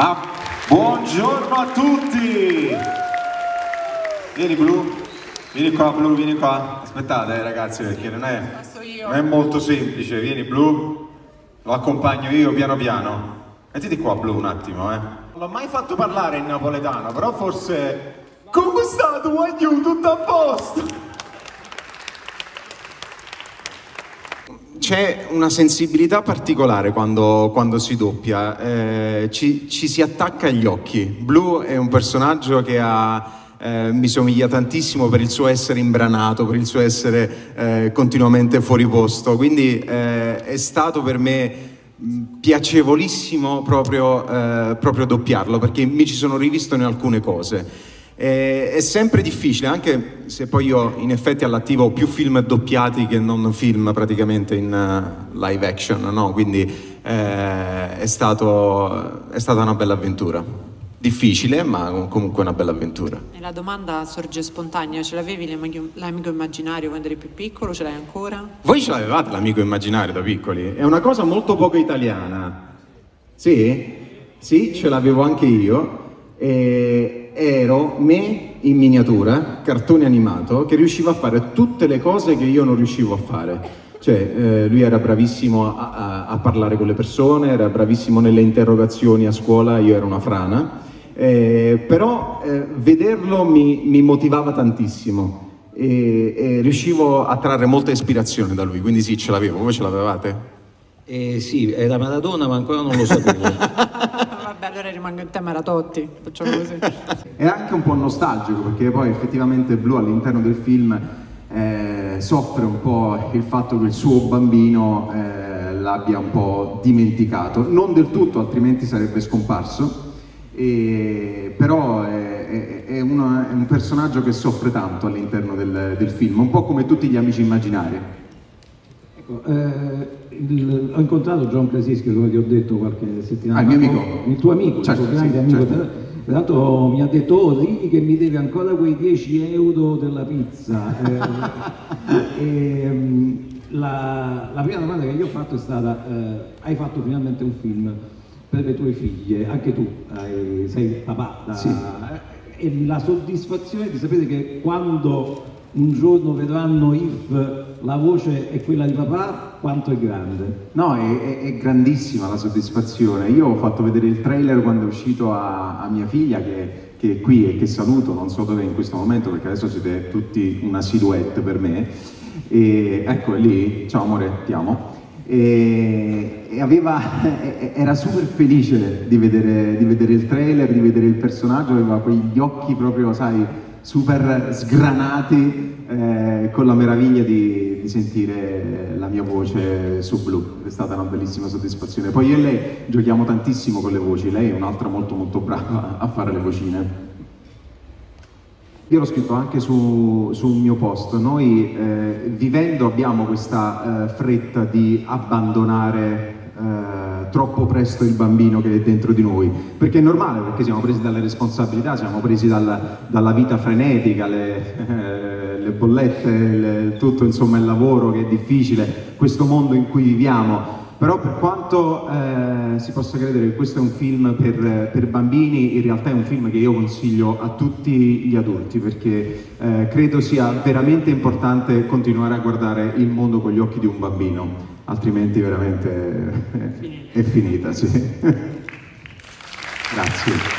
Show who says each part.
Speaker 1: Ma buongiorno a tutti! Vieni Blu, vieni qua Blu, vieni qua. Aspettate eh, ragazzi perché non è, non è molto semplice. Vieni Blu, lo accompagno io piano piano. Mettiti qua Blu un attimo, eh. Non l'ho mai fatto parlare in napoletano, però forse... Come state, Wagyu? Tutto a posto? C'è una sensibilità particolare quando, quando si doppia, eh, ci, ci, si attacca agli occhi. Blue è un personaggio che ha, eh, mi somiglia tantissimo per il suo essere imbranato, per il suo essere eh, continuamente fuori posto, quindi eh, è stato per me piacevolissimo proprio, eh, proprio doppiarlo perché mi ci sono rivisto in alcune cose. Eh, è sempre difficile, anche se poi io in effetti all'attivo ho più film doppiati che non film praticamente in uh, live action, no? quindi eh, è, stato, è stata una bella avventura. Difficile, ma comunque una bella avventura.
Speaker 2: E la domanda sorge spontanea: ce l'avevi l'amico immaginario quando eri più piccolo? Ce l'hai ancora?
Speaker 1: Voi ce l'avevate l'amico immaginario da piccoli? È una cosa molto poco italiana. Sì? Sì, ce l'avevo anche io. E ero me in miniatura, cartone animato, che riusciva a fare tutte le cose che io non riuscivo a fare. Cioè, eh, lui era bravissimo a, a, a, parlare con le persone, era bravissimo nelle interrogazioni a scuola, io ero una frana, eh, però eh, vederlo mi, mi, motivava tantissimo e, e, riuscivo a trarre molta ispirazione da lui, quindi sì, ce l'avevo, voi ce l'avevate?
Speaker 3: Eh, sì, era Maradona, ma ancora non lo sapevo.
Speaker 2: Vabbè, allora rimango in tema Totti, facciamo così.
Speaker 1: È anche un po' nostalgico perché poi effettivamente Blu all'interno del film eh, soffre un po' il fatto che il suo bambino eh, l'abbia un po' dimenticato, non del tutto, altrimenti sarebbe scomparso, e, però è, è, una, è, un personaggio che soffre tanto all'interno del, del film, un po' come tutti gli amici immaginari.
Speaker 4: Ecco, eh il, ho incontrato John Krasinski, come ti ho detto qualche settimana
Speaker 1: fa. Ah, il mio amico?
Speaker 4: Il tuo amico, certo, il tuo grande sì, amico. Certo. Peraltro mi ha detto, oh, Rini che mi deve ancora quei 10 euro della pizza. eh, e, ehm, la, la, prima domanda che gli ho fatto è stata, eh, hai fatto finalmente un film per le tue figlie, anche tu hai, sei papà, da,
Speaker 1: sì.
Speaker 4: Eh, e la soddisfazione di sapere che quando un giorno vedranno if la voce è quella di papà, quanto è grande?
Speaker 1: No, è, è, grandissima la soddisfazione. Io ho fatto vedere il trailer quando è uscito a, a mia figlia che, che, è qui e che saluto, non so dove in questo momento perché adesso siete tutti una silhouette per me. E ecco, lì, ciao amore, ti amo. E, e aveva, era super felice di vedere, di vedere il trailer, di vedere il personaggio, aveva quegli occhi proprio, sai, super sgranati eh, con la meraviglia di, di, sentire la mia voce su Blu, è stata una bellissima soddisfazione. Poi io e lei giochiamo tantissimo con le voci, lei è un'altra molto molto brava a fare le vocine. Io l'ho scritto anche su, su, un mio post, noi eh, vivendo abbiamo questa eh, fretta di abbandonare eh, troppo presto il bambino che è dentro di noi, perché è normale, perché siamo presi dalle responsabilità, siamo presi dal, dalla vita frenetica, le, eh, le bollette, le, tutto insomma il lavoro che è difficile, questo mondo in cui viviamo, però per quanto eh, si possa credere che questo è un film per, per, bambini, in realtà è un film che io consiglio a tutti gli adulti perché eh, credo sia veramente importante continuare a guardare il mondo con gli occhi di un bambino altrimenti veramente è finita, sì. Grazie.